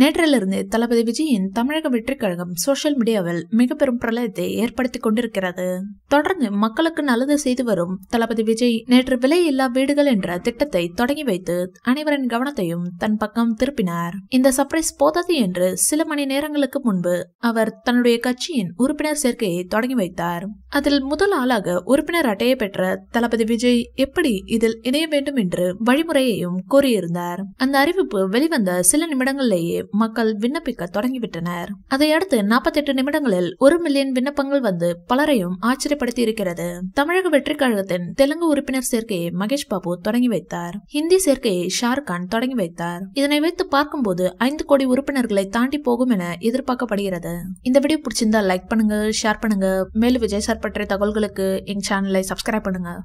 நேற்றிலிருந்து தளபதி விஜயின் தமிழக வெற்றிக் கழகம் சோஷியல் மீடியாவில் மிக பெரும் பிரளயத்தை ஏற்படுத்திக் கொண்டிருக்கிறது. தொடர்ந்து மக்களுக்கு நல்லது செய்து வரும் தளபதி விஜய் நேற்று விலையில்லா வீடுகள் என்ற திட்டத்தை தொடங்கி வைத்து அனைவரின் கவனத்தையும் தன் பக்கம் திருப்பினார். இந்த சர்ப்ரைஸ் போதாது என்று சில மணி நேரங்களுக்கு முன்பு அவர் தன்னுடைய கட்சியின் உறுப்பினர் சேர்க்கையை தொடங்கி வைத்தார். அதில் முதல் ஆளாக உறுப்பினர் அட்டையை பெற்ற தளபதி விஜய் எப்படி இதில் இணைய வேண்டும் என்று வழிமுறையையும் கூறியிருந்தார். அந்த அறிவிப்பு வெளிவந்த சில நிமிடங்களிலேயே மக்கள் விண்ணப்பிக்க தொடங்கிவிட்டனர். அதையடுத்து நாற்பத்தெட்டு நிமிடங்களில் ஒரு மில்லியன் விண்ணப்பங்கள் வந்து பலரையும் ஆச்சரியப்படுத்தி இருக்கிறது தமிழக வெற்றிக் கழகத்தின் தெலுங்கு உறுப்பினர் சேர்க்கையை மகேஷ் பாபு தொடங்கி வைத்தார். ஹிந்தி சேர்க்கையை ஷாருக்கான் தொடங்கி வைத்தார். இதனை வைத்து பார்க்கும்போது ஐந்து கோடி உறுப்பினர்களை தாண்டி போகும் என எதிர்பார்க்கப்படுகிறது. இந்த வீடியோ பிடிச்சிருந்தா லைக் பண்ணுங்க ஷேர் பண்ணுங்க. மேலும் விஜய் சார் பற்றிய தகவல்களுக்கு எங்க சேனலை சப்ஸ்கிரைப் பண்ணுங்க.